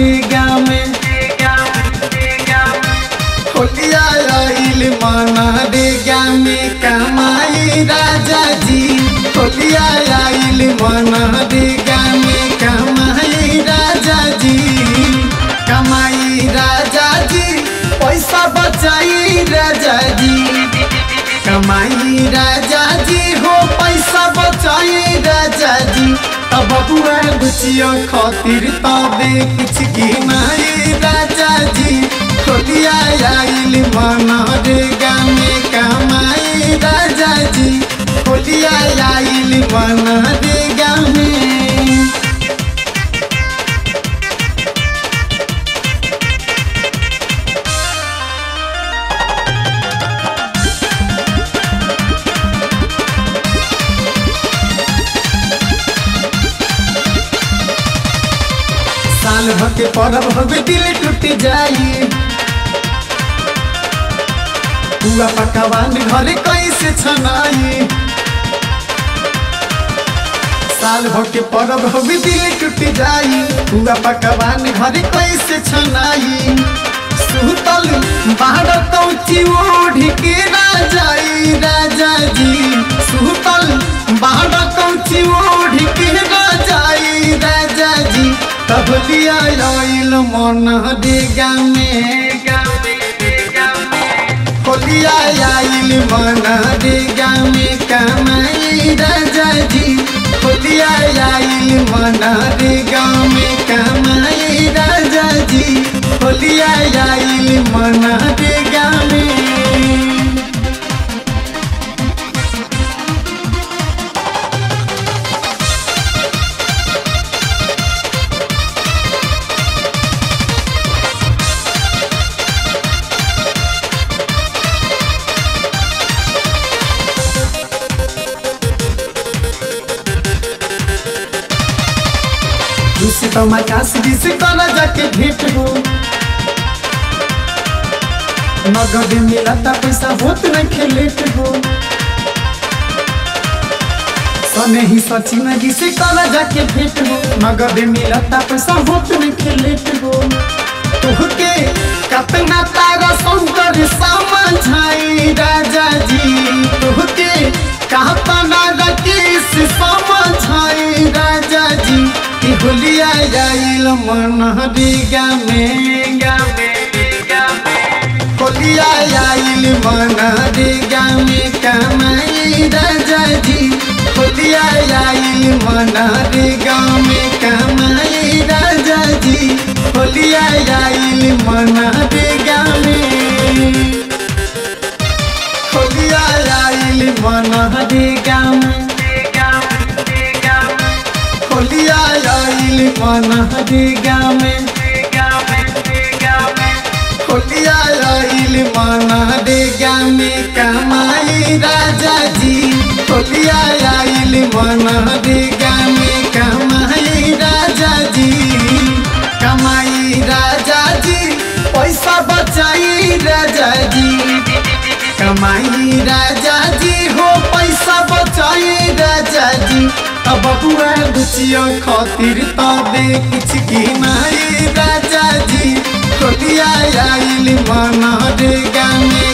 रे गाम होलिया आइल मना रे गाम कमाई राजा जी होलिया आइल मना रे गाम कमाई राजा जी कमाई राजा जी पैसा बचाई राजा जी कमाई राजा जी हो पैसा बचाई राजा जी अब बुआ बुचियो खातिर ताबे कुछ गिनाई राजा जी खोलिया आइल मना रे गामे के परब हवे दिल टूट जाई। पूरा पकवान घर कैसे छनाई। साल भर के परब हवे दिल टूट जाई। पूरा पकवान घर कैसे छनाई। सुतल होलिया आइल मन रे में कमाई राजा जी होलिया आइल मन रे गामे कमाई राजा जी होलिया आइल मन तो मकास से करा जाके भेंट हो नगद मिलता पैसा होत नहीं खेलेट हो सने ही सची नगी से करा जाके भेंट हो नगद मिलता पैसा होत नहीं खेलेट हो तुहके कतना तारा शंकर कि होलिया आइल मन रे गामे होलिया आइल मन रे गामे, कमाई राजा जी होलिया आइल मन रे गामे, कमाई राजा जी होलिया आइल मन रे गामे। होलिया आइल मन रे गामे। होलिया आइल मन रे गामे होलिया आइल मन रे कमाई राजा जी होलिया आइल मन रे गामे कमाई राजा जी, कमाई राजा जी, पैसा बचाई अब बुआ खातिर तबे कुछ गिनाई राजा जी खोलिया आइल मना रे गामे